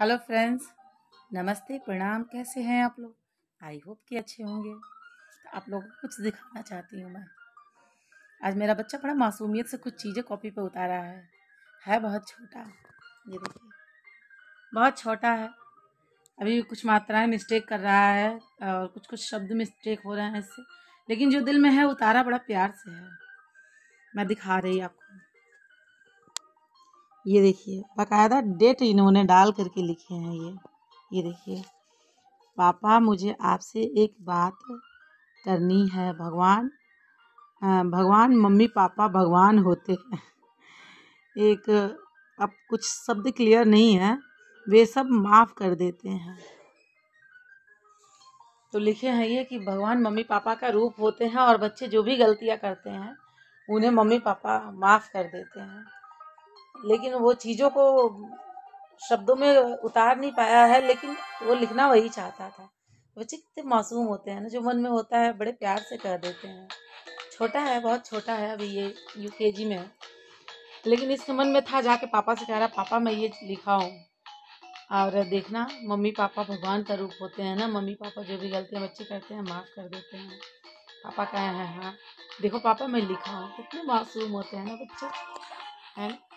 Hello friends नमस्ते, प्रणाम। कैसे हैं आप लोग? आई होप कि अच्छे होंगे। तो आप लोगों को कुछ दिखाना चाहती हूँ मैं। आज मेरा बच्चा बड़ा मासूमियत से कुछ चीज़ें कॉपी पे उतारा है। है बहुत छोटा। ये देखिए। बहुत छोटा है। अभी कुछ मात्राएँ मिस्टेक कर रहा है और कुछ कुछ शब्द मिस्टेक हो रहे हैं इससे। लेकिन जो दिल में है, उतारा बड़ा प्यार से है। मैं दिखा रही आपको। ये देखिए, बाकायदा डेट इन्होंने डाल करके लिखे हैं ये। ये देखिए, पापा मुझे आपसे एक बात करनी है, भगवान। भगवान, मम्मी पापा भगवान होते हैं। एक अब कुछ शब्द क्लियर नहीं है, वे सब माफ़ कर देते हैं। तो लिखे हैं ये कि भगवान मम्मी पापा का रूप होते हैं और बच्चे जो भी गलतियाँ करते हैं, उन्हें मम्मी पापा माफ़ कर देते हैं। लेकिन वो चीज़ों को शब्दों में उतार नहीं पाया है, लेकिन वो लिखना वही चाहता था। बच्चे कितने मासूम होते हैं ना, जो मन में होता है, बड़े प्यार से कह देते हैं। छोटा है, बहुत छोटा है अभी ये यू के जी में। है लेकिन इसके मन में था, जाके पापा से कह रहा, पापा, मैं ये लिखा हूँ। और देखना, मम्मी पापा भगवान का रूप होते हैं ना, मम्मी पापा जो भी गलतियाँ बच्चे करते हैं, माफ़ कर देते हैं। पापा कहे हैं हाँ देखो पापा, मैं लिखा हूँ। कितने मासूम होते हैं ना बच्चे, है?